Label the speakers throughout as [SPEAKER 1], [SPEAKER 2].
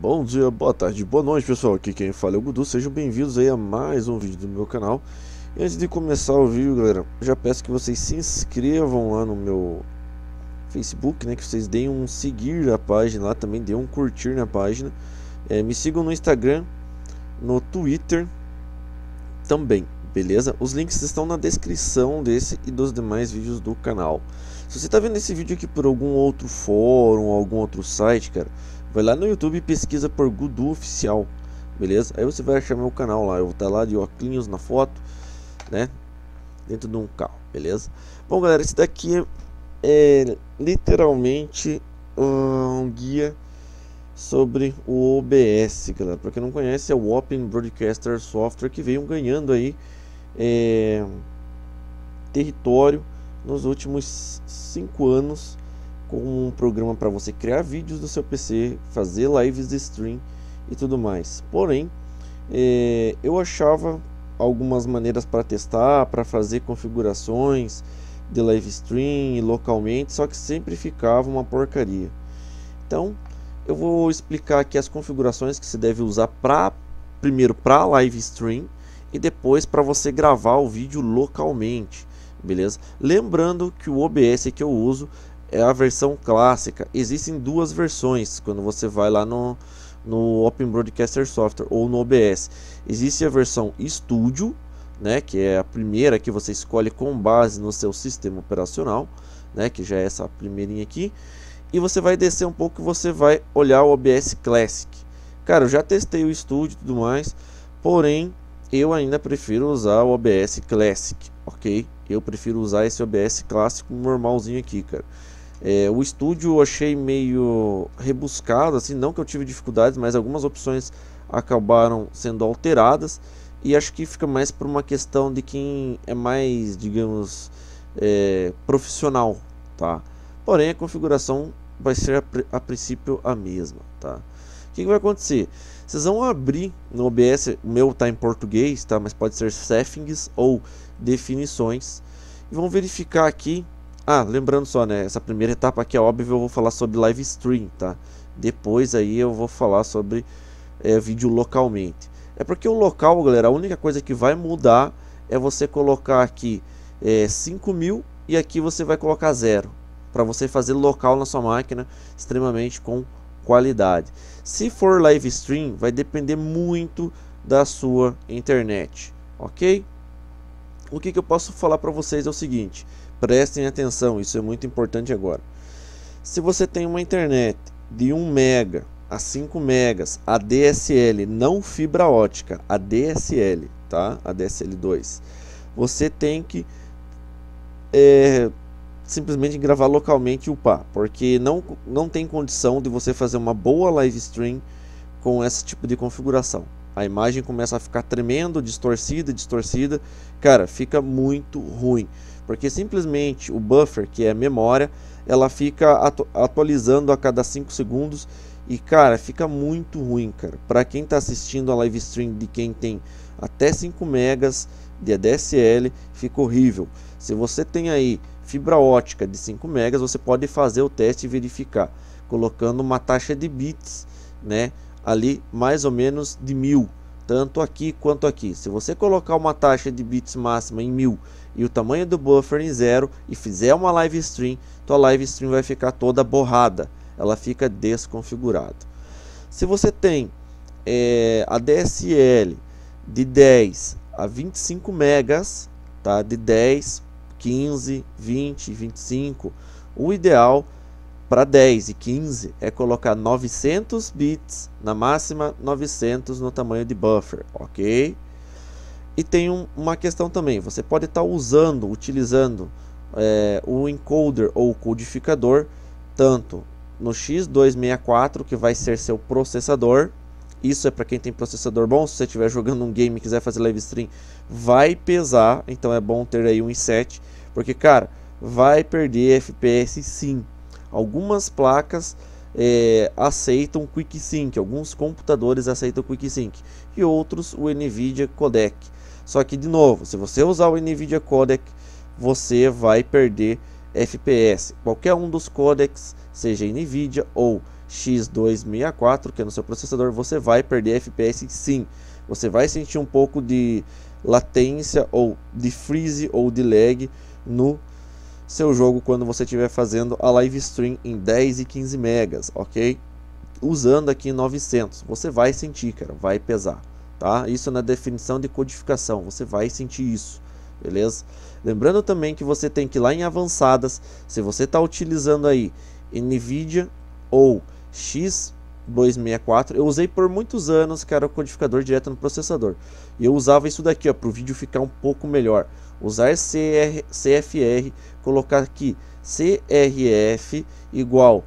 [SPEAKER 1] Bom dia, boa tarde, boa noite pessoal, aqui quem fala é o Gudu, sejam bem-vindos aí a mais um vídeo do meu canal. E antes de começar o vídeo galera, já peço que vocês se inscrevam lá no meu Facebook, né, que vocês deem um seguir na página lá, também deem um curtir na página. É, Me sigam no Instagram, no Twitter também, beleza? Os links estão na descrição desse e dos demais vídeos do canal. Se você está vendo esse vídeo aqui por algum outro fórum, algum outro site, cara Vai lá no YouTube e pesquisa por Gudu Oficial, beleza? Aí você vai achar meu canal lá, eu vou estar lá de óculos na foto, né? Dentro de um carro, beleza? Bom galera, esse daqui é, é literalmente um guia sobre o OBS, galera. Para quem não conhece, é o Open Broadcaster Software que veio ganhando aí é, território nos últimos cinco anos com um programa para você criar vídeos do seu PC, fazer lives de stream e tudo mais. Porém, é, eu achava algumas maneiras para testar, para fazer configurações de live stream localmente, só que sempre ficava uma porcaria. Então, eu vou explicar aqui as configurações que se deve usar para primeiro para live stream e depois para você gravar o vídeo localmente, beleza? Lembrando que o OBS que eu uso é a versão clássica. Existem duas versões quando você vai lá no, no Open Broadcaster Software ou no OBS. Existe a versão Studio, né, que é a primeira que você escolhe com base no seu sistema operacional, né, que já é essa primeirinha aqui. E você vai descer um pouco e você vai olhar o OBS Classic. Cara, eu já testei o Studio e tudo mais, porém eu ainda prefiro usar o OBS Classic, ok? Eu prefiro usar esse OBS clássico normalzinho aqui, cara. É, o estúdio eu achei meio rebuscado, assim, não que eu tive dificuldades, mas algumas opções acabaram sendo alteradas e acho que fica mais por uma questão de quem é mais, digamos, é, profissional, tá? Porém, a configuração vai ser a, a princípio a mesma, tá? O que, que, vai acontecer? Vocês vão abrir no OBS, o meu está em português, tá? Mas pode ser settings ou definições e vão verificar aqui ah, lembrando só, né? Essa primeira etapa aqui é óbvio, eu vou falar sobre live stream, tá? Depois aí eu vou falar sobre é, vídeo localmente. É porque o local, galera, a única coisa que vai mudar é você colocar aqui é, 5000 e aqui você vai colocar zero. Para você fazer local na sua máquina extremamente com qualidade. Se for live stream, vai depender muito da sua internet, ok? O que, que eu posso falar para vocês é o seguinte: Prestem atenção, isso é muito importante agora. Se você tem uma internet de 1 mega a 5 megas, a DSL, não fibra ótica, a DSL, tá? A DSL 2. Você tem que é, simplesmente gravar localmente e upar, porque não, não tem condição de você fazer uma boa live stream com esse tipo de configuração. A imagem começa a ficar tremendo, distorcida, distorcida. Cara, fica muito ruim porque simplesmente o buffer, que é a memória, ela fica atu atualizando a cada 5 segundos e cara, fica muito ruim, cara. Para quem está assistindo a live stream de quem tem até 5 megas de ADSL, fica horrível. Se você tem aí fibra ótica de 5 megas, você pode fazer o teste e verificar, colocando uma taxa de bits, né, ali mais ou menos de mil, tanto aqui quanto aqui. Se você colocar uma taxa de bits máxima em mil e o tamanho do buffer em zero e fizer uma live stream, tua live stream vai ficar toda borrada, ela fica desconfigurada. Se você tem é, a DSL de 10 a 25 megas, tá? De 10, 15, 20, 25, o ideal para 10 e 15 é colocar 900 bits na máxima 900 no tamanho de buffer, ok? E tem um, uma questão também, você pode estar tá usando, utilizando é, o encoder ou codificador tanto no X264 que vai ser seu processador isso é para quem tem processador bom, se você estiver jogando um game e quiser fazer live stream, vai pesar, então é bom ter aí um i7, porque cara, vai perder FPS sim. Algumas placas é, aceitam Quick Sync, alguns computadores aceitam Quick Sync e outros o Nvidia Codec. Só que, de novo, se você usar o NVIDIA Codec, você vai perder FPS. Qualquer um dos codecs, seja NVIDIA ou X264, que é no seu processador, você vai perder FPS sim. Você vai sentir um pouco de latência ou de freeze ou de lag no seu jogo quando você estiver fazendo a live stream em 10 e 15 megas, ok? Usando aqui 900, você vai sentir, cara, vai pesar, tá? Isso na definição de codificação, você vai sentir isso, beleza? Lembrando também que você tem que ir lá em avançadas, se você está utilizando aí NVIDIA ou X264, eu usei por muitos anos, cara, o codificador direto no processador. E eu usava isso daqui, para o vídeo ficar um pouco melhor usar CR, CFR, colocar aqui CRF igual,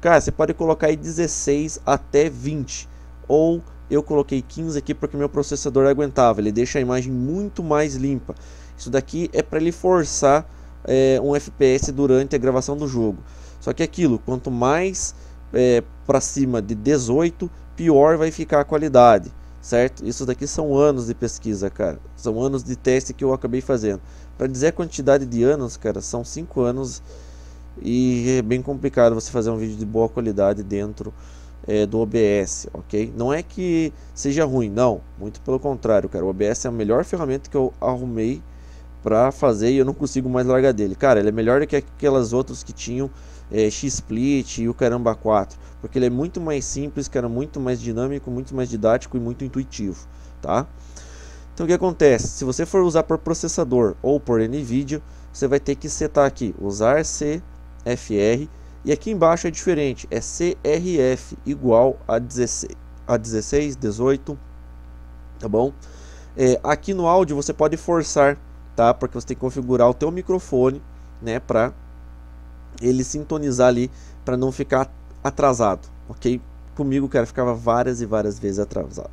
[SPEAKER 1] cara, você pode colocar aí 16 até 20, ou eu coloquei 15 aqui porque meu processador aguentava, ele deixa a imagem muito mais limpa. Isso daqui é para ele forçar é, um FPS durante a gravação do jogo. Só que aquilo, quanto mais é, para cima de 18, pior vai ficar a qualidade certo? Isso daqui são anos de pesquisa, cara. São anos de teste que eu acabei fazendo. Para dizer a quantidade de anos, cara, são 5 anos e é bem complicado você fazer um vídeo de boa qualidade dentro é, do OBS, ok? Não é que seja ruim, não. Muito pelo contrário, cara. O OBS é a melhor ferramenta que eu arrumei para fazer e eu não consigo mais largar dele. Cara, ele é melhor do que aquelas outras que tinham é, X-Split e o Caramba 4, porque ele é muito mais simples, cara, muito mais dinâmico, muito mais didático e muito intuitivo, tá? Então o que acontece? Se você for usar por processador ou por NVIDIA, você vai ter que setar aqui, usar CFR, e aqui embaixo é diferente, é CRF igual a 16, a 16 18, tá bom? É, aqui no áudio você pode forçar, tá? Porque você tem que configurar o teu microfone, né, para ele sintonizar ali para não ficar atrasado, ok? Comigo, cara, ficava várias e várias vezes atrasado.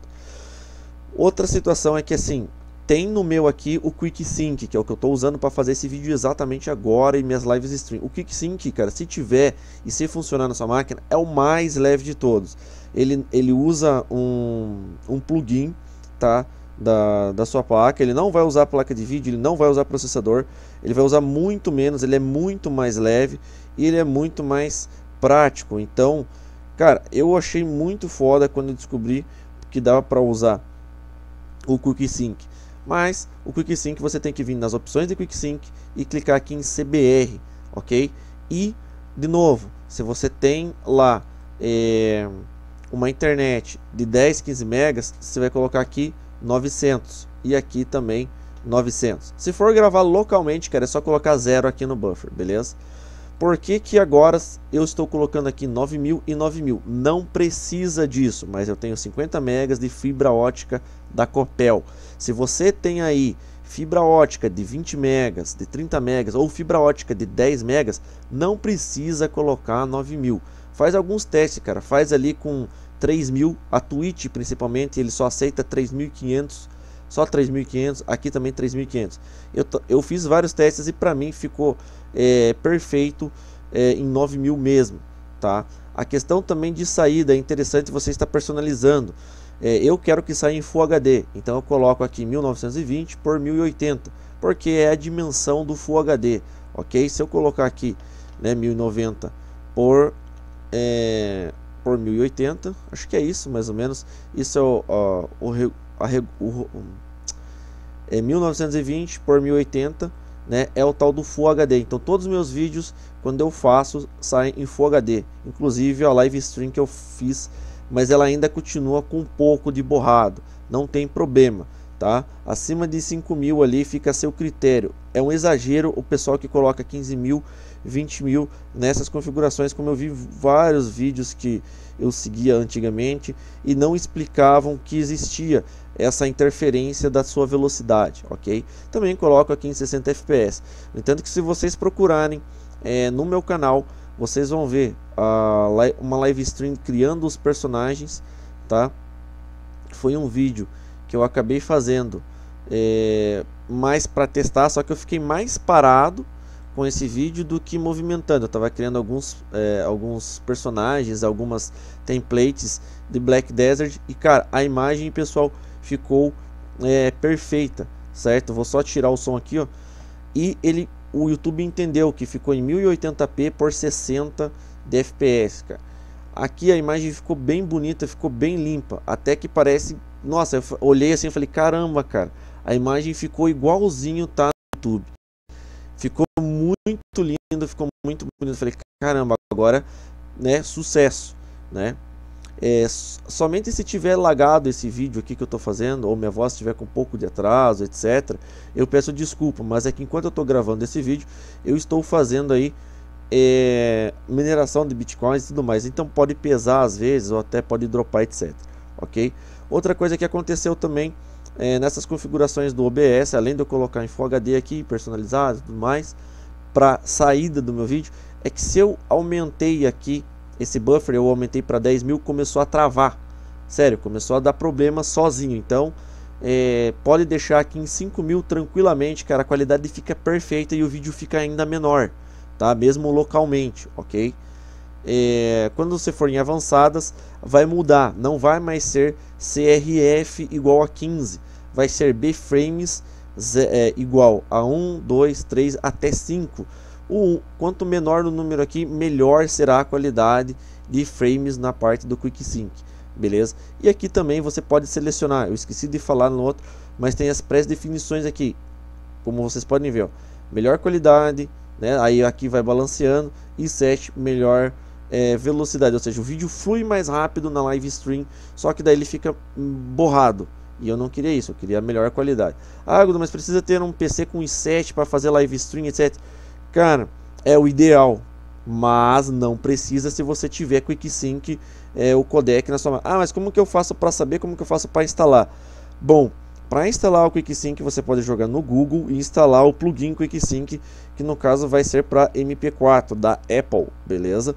[SPEAKER 1] Outra situação é que assim, tem no meu aqui o Quick Sync, que é o que eu estou usando para fazer esse vídeo exatamente agora em minhas lives stream. O Quick Sync, cara, se tiver e se funcionar na sua máquina, é o mais leve de todos. Ele, ele usa um, um plugin, tá? Da, da sua placa, ele não vai usar placa de vídeo, ele não vai usar processador, ele vai usar muito menos, ele é muito mais leve e ele é muito mais prático. Então, cara, eu achei muito foda quando eu descobri que dava para usar o Quick Sync. Mas o Quick Sync você tem que vir nas opções de Quick Sync e clicar aqui em CBR, ok? E de novo, se você tem lá é, uma internet de 10, 15 megas, você vai colocar aqui 900 e aqui também 900. Se for gravar localmente, cara, é só colocar zero aqui no buffer, beleza? Por que, que agora eu estou colocando aqui 9000 e 9000? Não precisa disso, mas eu tenho 50 megas de fibra ótica da Copel. Se você tem aí fibra ótica de 20 megas, de 30 megas ou fibra ótica de 10 megas, não precisa colocar 9000. Faz alguns testes, cara. Faz ali com 3.000, a Twitch principalmente, ele só aceita 3.500, só 3.500, aqui também 3.500. Eu, eu fiz vários testes e para mim ficou é, perfeito é, em 9.000 mesmo, tá? A questão também de saída é interessante você estar personalizando. É, eu quero que saia em Full HD, então eu coloco aqui 1920 por 1080, porque é a dimensão do Full HD, ok? Se eu colocar aqui né, 1090 por é, por 1080, acho que é isso mais ou menos. Isso é o, o, a, o é 1920 por 1080, né? É o tal do Full HD. Então todos os meus vídeos, quando eu faço, saem em Full HD. Inclusive a live stream que eu fiz, mas ela ainda continua com um pouco de borrado. Não tem problema, tá? Acima de 5 mil ali fica a seu critério. É um exagero o pessoal que coloca 15 mil 20 mil nessas configurações, como eu vi vários vídeos que eu seguia antigamente e não explicavam que existia essa interferência da sua velocidade, ok? Também coloco aqui em 60 fps. No entanto que se vocês procurarem é, no meu canal, vocês vão ver uh, uma live stream criando os personagens, tá? Foi um vídeo que eu acabei fazendo é, mais para testar, só que eu fiquei mais parado com esse vídeo do que movimentando. Eu estava criando alguns, é, alguns personagens, algumas templates de Black Desert e cara, a imagem pessoal ficou é, perfeita, certo? Vou só tirar o som aqui, ó. E ele, o YouTube entendeu que ficou em 1080p por 60 de FPS, cara. Aqui a imagem ficou bem bonita, ficou bem limpa, até que parece, nossa, eu olhei assim e falei, caramba, cara, a imagem ficou igualzinho tá no YouTube. Ficou muito lindo, ficou muito bonito. Falei, caramba, agora, né, sucesso, né? É, somente se tiver lagado esse vídeo aqui que eu estou fazendo, ou minha voz estiver com um pouco de atraso, etc., eu peço desculpa, mas é que enquanto eu estou gravando esse vídeo, eu estou fazendo aí é, mineração de bitcoins e tudo mais. Então pode pesar às vezes, ou até pode dropar, etc. Ok? Outra coisa que aconteceu também é, nessas configurações do OBS, além de eu colocar em Full HD aqui, personalizado e tudo mais, para saída do meu vídeo, é que se eu aumentei aqui esse buffer eu aumentei para 10 mil, começou a travar. Sério, começou a dar problema sozinho. Então, é, pode deixar aqui em 5 mil tranquilamente, cara. A qualidade fica perfeita e o vídeo fica ainda menor, tá? Mesmo localmente, ok? É, quando você for em avançadas, vai mudar. Não vai mais ser CRF igual a 15. Vai ser B-frames é, igual a 1, 2, 3 até 5 o, quanto menor o número aqui, melhor será a qualidade de frames na parte do Quick Sync, beleza? E aqui também você pode selecionar, eu esqueci de falar no outro, mas tem as pré-definições aqui, como vocês podem ver, ó, melhor qualidade, né? Aí aqui vai balanceando e set melhor é, velocidade, ou seja, o vídeo flui mais rápido na live stream, só que daí ele fica borrado. E eu não queria isso, eu queria a melhor qualidade. Ah, mas precisa ter um PC com i7 para fazer live stream, etc. Cara, é o ideal, mas não precisa se você tiver QuickSync, é, o codec na sua mão. Ah, mas como que eu faço para saber como que eu faço para instalar? Bom, para instalar o QuickSync você pode jogar no Google e instalar o plugin QuickSync, que no caso vai ser para MP4 da Apple, beleza?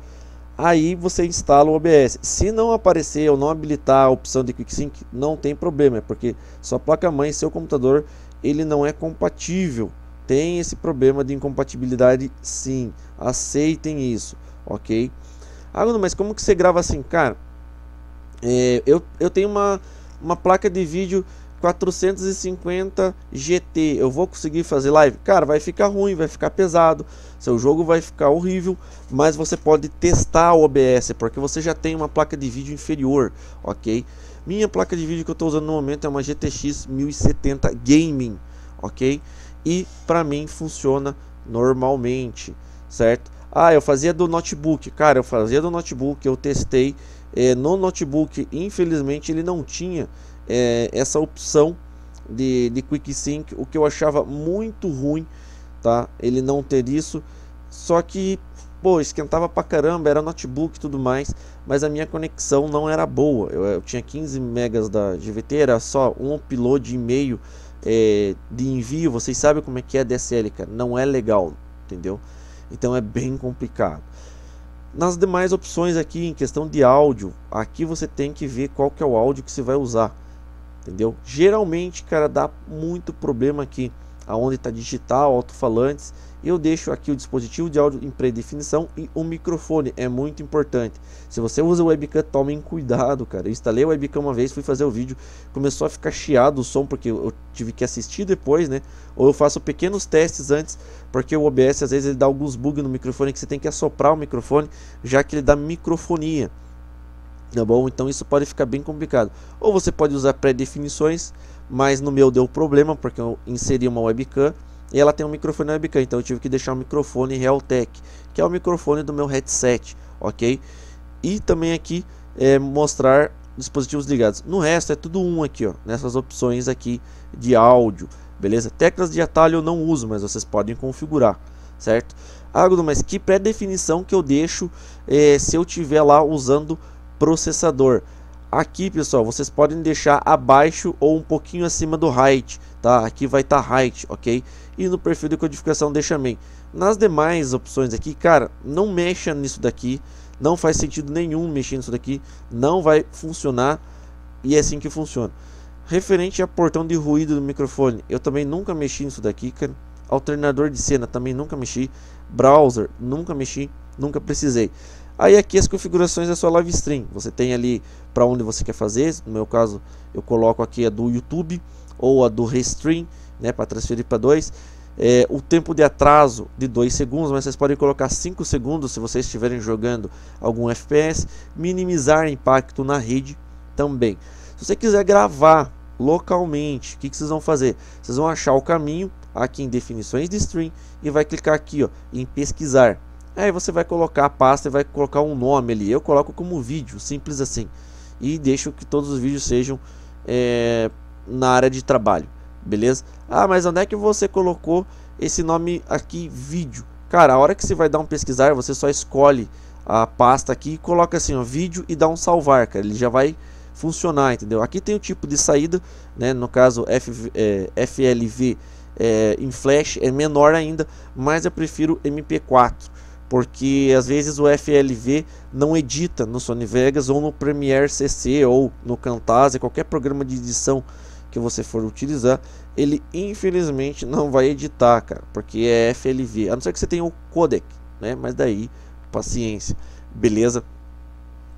[SPEAKER 1] Aí você instala o OBS. Se não aparecer ou não habilitar a opção de QuickSync, não tem problema, porque sua placa-mãe, seu computador, ele não é compatível tem esse problema de incompatibilidade sim, aceitem isso, ok? Ah, mas como que você grava assim? Cara, é, eu, eu tenho uma, uma placa de vídeo 450 GT, eu vou conseguir fazer live? Cara, vai ficar ruim, vai ficar pesado, seu jogo vai ficar horrível, mas você pode testar o OBS, porque você já tem uma placa de vídeo inferior, ok? Minha placa de vídeo que eu estou usando no momento é uma GTX 1070 Gaming, ok? e para mim funciona normalmente, certo? Ah, eu fazia do notebook, cara, eu fazia do notebook, eu testei é, no notebook, infelizmente ele não tinha é, essa opção de, de Quick Sync, o que eu achava muito ruim, tá? Ele não ter isso, só que pô, esquentava pra caramba, era notebook e tudo mais, mas a minha conexão não era boa. Eu, eu tinha 15 megas da GVT, era só um upload e meio é, de envio, vocês sabem como é que é DSL, cara, não é legal, entendeu? Então é bem complicado. Nas demais opções aqui, em questão de áudio, aqui você tem que ver qual que é o áudio que você vai usar, entendeu? Geralmente, cara, dá muito problema aqui, aonde está digital, alto-falantes, eu deixo aqui o dispositivo de áudio em pré-definição e o microfone, é muito importante. Se você usa o webcam, tomem cuidado, cara. Eu instalei o webcam uma vez, fui fazer o vídeo, começou a ficar chiado o som, porque eu tive que assistir depois, né? Ou eu faço pequenos testes antes, porque o OBS às vezes ele dá alguns bugs no microfone que você tem que assoprar o microfone, já que ele dá microfonia. Tá bom? Então isso pode ficar bem complicado. Ou você pode usar pré-definições, mas no meu deu problema, porque eu inseri uma webcam e ela tem um microfone webcam, então eu tive que deixar o microfone Realtek, que é o microfone do meu headset, ok? E também aqui é, mostrar dispositivos ligados. No resto é tudo um aqui, ó, nessas opções aqui de áudio, beleza? Teclas de atalho eu não uso, mas vocês podem configurar, certo? Algo mas que pré-definição que eu deixo é, se eu tiver lá usando processador? Aqui, pessoal, vocês podem deixar abaixo ou um pouquinho acima do height, tá? Aqui vai estar tá height, ok? E no perfil de codificação deixa main. Nas demais opções aqui, cara, não mexa nisso daqui, não faz sentido nenhum mexer nisso daqui, não vai funcionar e é assim que funciona. Referente a portão de ruído do microfone, eu também nunca mexi nisso daqui, cara. Alternador de cena também nunca mexi. Browser, nunca mexi, nunca precisei. Aí aqui as configurações da sua live stream. Você tem ali para onde você quer fazer. No meu caso, eu coloco aqui a do YouTube ou a do Restream, né, para transferir para dois. é, o tempo de atraso de 2 segundos, mas vocês podem colocar 5 segundos se vocês estiverem jogando algum FPS, minimizar impacto na rede também. Se você quiser gravar localmente, o que, que vocês vão fazer? Vocês vão achar o caminho aqui em definições de stream e vai clicar aqui ó, em pesquisar. Aí você vai colocar a pasta e vai colocar um nome ali. Eu coloco como vídeo, simples assim. E deixo que todos os vídeos sejam é, na área de trabalho, beleza? Ah, mas onde é que você colocou esse nome aqui, vídeo? Cara, a hora que você vai dar um pesquisar, você só escolhe a pasta aqui e coloca assim, ó, vídeo e dá um salvar, cara. Ele já vai funcionar, entendeu? Aqui tem o tipo de saída, né? No caso F, é, FLV é, em flash é menor ainda, mas eu prefiro MP4 porque às vezes o FLV não edita no Sony Vegas ou no Premiere CC ou no Camtasia, qualquer programa de edição que você for utilizar, ele infelizmente não vai editar, cara, porque é FLV, a não ser que você tenha o codec, né? Mas daí, paciência, beleza?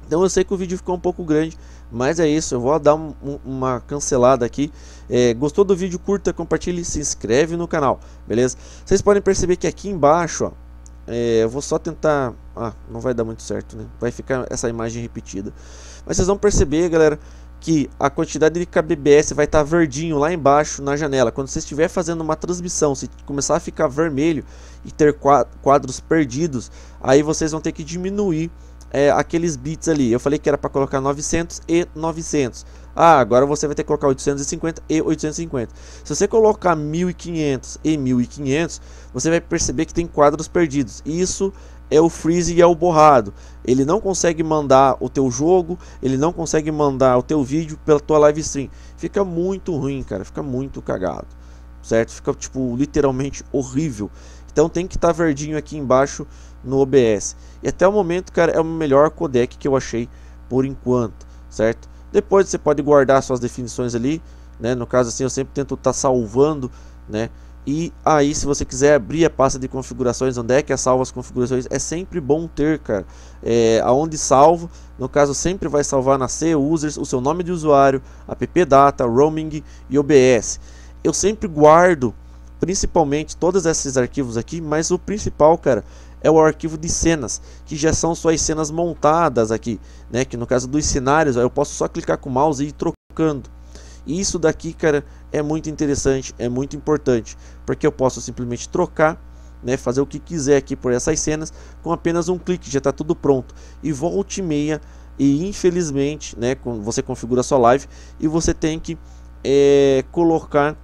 [SPEAKER 1] Então eu sei que o vídeo ficou um pouco grande, mas é isso, eu vou dar um, uma cancelada aqui. É, gostou do vídeo? Curta, compartilhe, se inscreve no canal, beleza? Vocês podem perceber que aqui embaixo, ó, é, eu vou só tentar... Ah, não vai dar muito certo, né? Vai ficar essa imagem repetida. Mas vocês vão perceber, galera, que a quantidade de kbps vai estar tá verdinho lá embaixo na janela. Quando você estiver fazendo uma transmissão, se começar a ficar vermelho e ter quadros perdidos, aí vocês vão ter que diminuir é, aqueles bits ali. Eu falei que era para colocar 900 e 900. Ah, agora você vai ter que colocar 850 e 850. Se você colocar 1500 e 1500, você vai perceber que tem quadros perdidos. Isso é o freeze e é o borrado. Ele não consegue mandar o teu jogo, ele não consegue mandar o teu vídeo pela tua live stream. Fica muito ruim, cara, fica muito cagado. Certo? Fica tipo literalmente horrível. Então tem que estar tá verdinho aqui embaixo no OBS. E até o momento, cara, é o melhor codec que eu achei por enquanto, certo? Depois você pode guardar suas definições ali, né? No caso assim, eu sempre tento estar tá salvando, né? E aí, se você quiser abrir a pasta de configurações, onde é que é salva as configurações, é sempre bom ter, cara. É, aonde salvo, no caso, sempre vai salvar na C users, o seu nome de usuário, app data, roaming e OBS. Eu sempre guardo, principalmente, todos esses arquivos aqui, mas o principal, cara, é o arquivo de cenas, que já são suas cenas montadas aqui, né? Que no caso dos cenários, eu posso só clicar com o mouse e ir trocando. E isso daqui, cara, é muito interessante, é muito importante, porque eu posso simplesmente trocar, né, fazer o que quiser aqui por essas cenas com apenas um clique, já está tudo pronto. E volte e meia, e infelizmente, né, você configura a sua live e você tem que é, colocar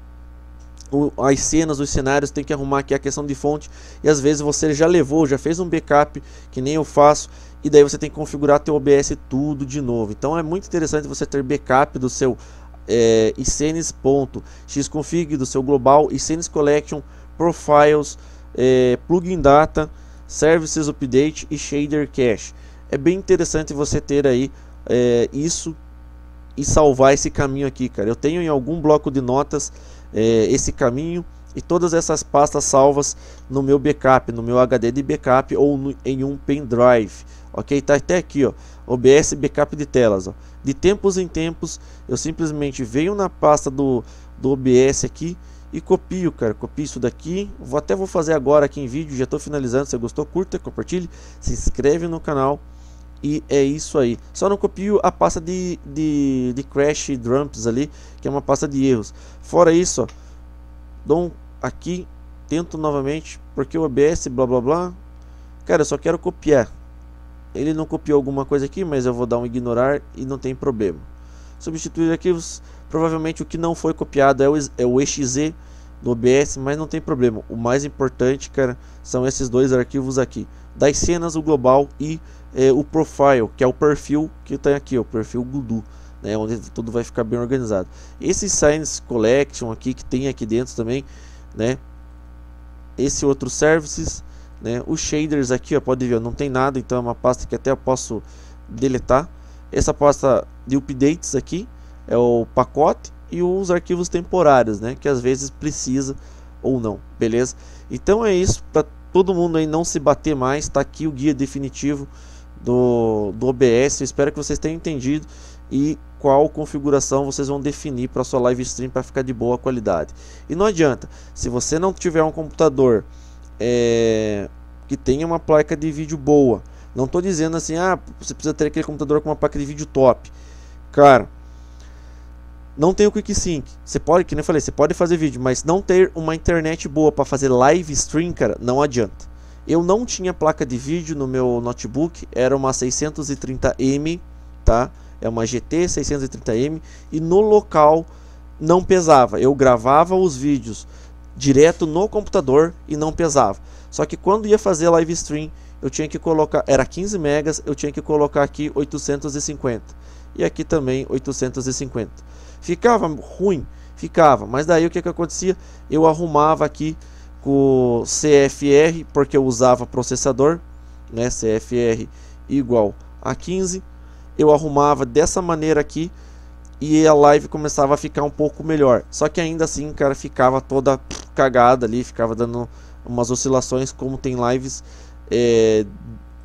[SPEAKER 1] as cenas, os cenários, tem que arrumar aqui a questão de fonte e às vezes você já levou, já fez um backup que nem eu faço e daí você tem que configurar teu OBS tudo de novo. Então é muito interessante você ter backup do seu é, do seu global, icenes collection, profiles, é, plugin data, services update e shader cache. É bem interessante você ter aí é, isso e salvar esse caminho aqui, cara. Eu tenho em algum bloco de notas é, esse caminho e todas essas pastas salvas no meu backup, no meu HD de backup ou no, em um pendrive, ok? Tá até aqui, ó, OBS backup de telas, ó. De tempos em tempos, eu simplesmente venho na pasta do, do OBS aqui e copio, cara. Copio isso daqui. Vou até vou fazer agora aqui em vídeo. Já estou finalizando. Se gostou, curta, compartilhe, se inscreve no canal. E é isso aí. Só não copio a pasta de, de, de Crash Drumps ali, que é uma pasta de erros. Fora isso, ó, dou um aqui, tento novamente, porque o OBS, blá blá blá. Cara, eu só quero copiar. Ele não copiou alguma coisa aqui, mas eu vou dar um ignorar e não tem problema. Substituir arquivos, provavelmente o que não foi copiado é o, é o exe do OBS, mas não tem problema. O mais importante, cara, são esses dois arquivos aqui. Das cenas, o global e é, o profile, que é o perfil que tem aqui, o perfil Gudu. Né, onde tudo vai ficar bem organizado. Esse Science Collection aqui que tem aqui dentro também, né? Esse outro Services, né? Os shaders aqui, ó, pode ver, não tem nada, então é uma pasta que até eu posso deletar. Essa pasta de updates aqui é o pacote e os arquivos temporários, né? Que às vezes precisa ou não, beleza? Então é isso para todo mundo aí não se bater mais. Tá aqui o guia definitivo do, do OBS. Eu espero que vocês tenham entendido e qual configuração vocês vão definir para sua live stream para ficar de boa qualidade. E não adianta, se você não tiver um computador é, que tenha uma placa de vídeo boa, não estou dizendo assim, ah, você precisa ter aquele computador com uma placa de vídeo top. Cara, não tem o QuickSync. Você pode, que nem eu falei, você pode fazer vídeo, mas não ter uma internet boa para fazer live stream, cara, não adianta. Eu não tinha placa de vídeo no meu notebook, era uma 630M, tá? é uma GT 630M e no local não pesava. Eu gravava os vídeos direto no computador e não pesava. Só que quando ia fazer live stream, eu tinha que colocar, era 15 megas, eu tinha que colocar aqui 850 e aqui também 850. Ficava ruim, ficava, mas daí o que que acontecia? Eu arrumava aqui com CFR, porque eu usava processador, né, CFR igual a 15 eu arrumava dessa maneira aqui e a live começava a ficar um pouco melhor. Só que ainda assim, cara, ficava toda cagada ali, ficava dando umas oscilações, como tem lives é,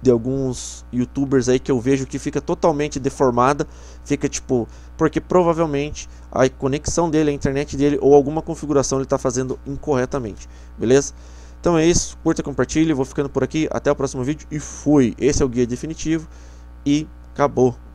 [SPEAKER 1] de alguns youtubers aí que eu vejo que fica totalmente deformada, fica tipo, porque provavelmente a conexão dele, a internet dele ou alguma configuração ele está fazendo incorretamente, beleza? Então é isso, curta, compartilhe, vou ficando por aqui, até o próximo vídeo e fui. Esse é o guia definitivo e Acabou.